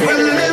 When